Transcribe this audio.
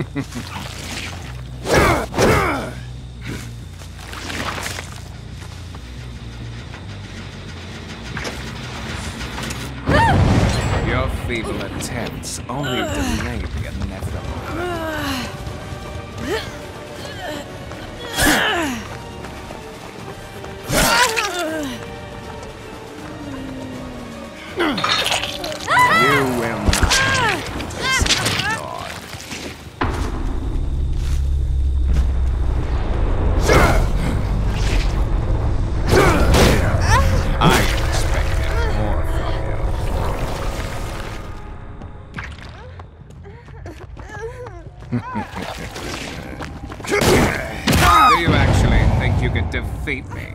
Your feeble attempts only delay the inevitable. You I expect more from you. Do you actually think you can defeat me?